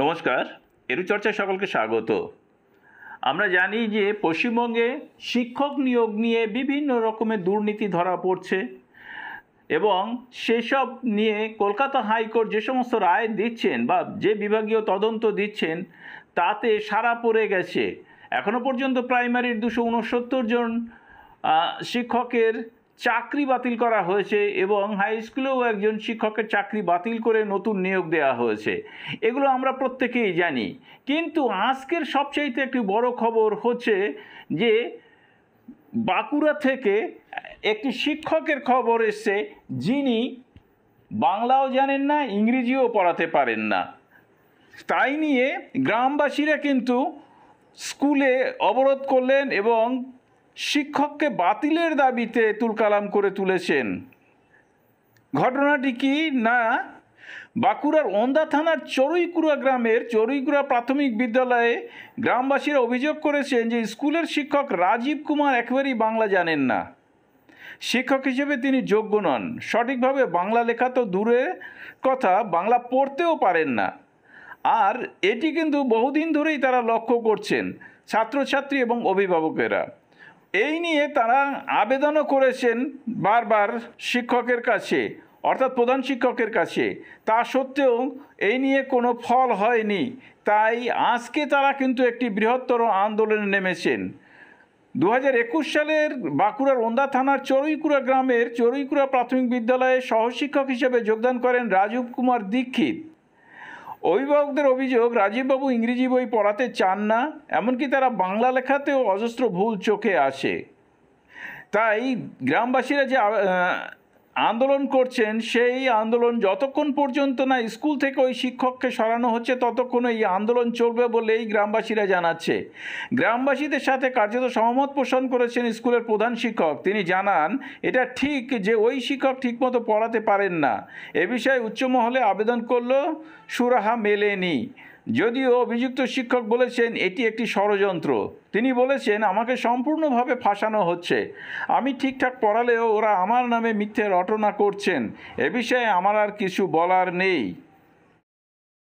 নমস্কার, এরুচর্চায় সকলকে স্বাগত। আমরা জানি যে পশ্চিমবঙ্গে শিক্ষক নিয়োগ নিয়ে বিভিন্ন রকমের দুর্নীতি ধরা পড়ছে এবং সেসব নিয়ে কলকাতা হাইকোর্ট যে সমস্ত রায় দিচ্ছেন বা যে বিভাগীয় তদন্ত দিচ্ছেন, তাতে সারা পড়ে গেছে। এখনও পর্যন্ত প্রাইমারির দুশো উনসত্তর জন শিক্ষকের চাকরি বাতিল করা হয়েছে এবং হাই স্কুলেও একজন শিক্ষকের চাকরি বাতিল করে নতুন নিয়োগ দেওয়া হয়েছে। এগুলো আমরা প্রত্যেকেই জানি। কিন্তু আজকের সবচাইতে একটি বড় খবর হচ্ছে যে বাঁকুড়া থেকে একটি শিক্ষকের খবর এসছে যিনি বাংলাও জানেন না, ইংরেজিও পড়াতে পারেন না। তাই নিয়ে গ্রামবাসীরা কিন্তু স্কুলে অবরোধ করলেন এবং শিক্ষককে বাতিলের দাবিতে তুলকালাম করে তুলেছেন। ঘটনাটি কি না? বাঁকুড়ার ওন্দা থানার চড়ুইকুড়া গ্রামের চড়ুইকুড়া প্রাথমিক বিদ্যালয়ে গ্রামবাসীরা অভিযোগ করেছেন যে স্কুলের শিক্ষক রাজীব কুমার একেবারেই বাংলা জানেন না। শিক্ষক হিসেবে তিনি যোগ্য নন। সঠিকভাবে বাংলা লেখা তো দূরে কথা, বাংলা পড়তেও পারেন না। আর এটি কিন্তু বহুদিন ধরেই তারা লক্ষ্য করছেন, ছাত্রছাত্রী এবং অভিভাবকেরা। এই নিয়ে তারা আবেদনও করেছেন বারবার শিক্ষকের কাছে, অর্থাৎ প্রধান শিক্ষকের কাছে। তা সত্ত্বেও এই নিয়ে কোনো ফল হয়নি। তাই আজকে তারা কিন্তু একটি বৃহত্তর আন্দোলনে নেমেছেন। দু হাজার একুশ সালের বাঁকুড়ার ওন্দা থানার চড়ুইকুড়া গ্রামের চড়ুইকুড়া প্রাথমিক বিদ্যালয়ে সহশিক্ষক হিসেবে যোগদান করেন রাজীব কুমার দীক্ষিত। অভিভাবকদের অভিযোগ, রাজীববাবু ইংরেজি বই পড়াতে চান না, এমনকি তারা বাংলা লেখাতেও অজস্র ভুল চোখে আসে। তাই গ্রামবাসীরা যে আন্দোলন করছেন, সেই আন্দোলন যতক্ষণ পর্যন্ত না স্কুল থেকে ওই শিক্ষককে সরানো হচ্ছে, ততক্ষণ এই আন্দোলন চলবে বলেই গ্রামবাসীরা জানাচ্ছে। গ্রামবাসীদের সাথে কার্যত সহমত পোষণ করেছেন স্কুলের প্রধান শিক্ষক। তিনি জানান, এটা ঠিক যে ওই শিক্ষক ঠিকমতো পড়াতে পারেন না। এ বিষয়ে উচ্চমহলে আবেদন করলেও সুরাহা মেলেনি। যদিও অভিযুক্ত শিক্ষক বলেছেন, এটি একটি ষড়যন্ত্র। তিনি বলেছেন, আমাকে সম্পূর্ণভাবে ফাঁসানো হচ্ছে। আমি ঠিকঠাক পড়ালেও ওরা আমার নামে মিথ্যে রটনা করছেন। এ বিষয়ে আমার আর কিছু বলার নেই।